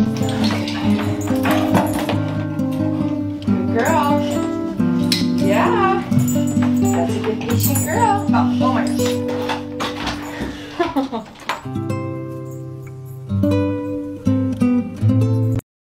Good girl. Yeah. That's a good patient girl. Oh, oh my gosh.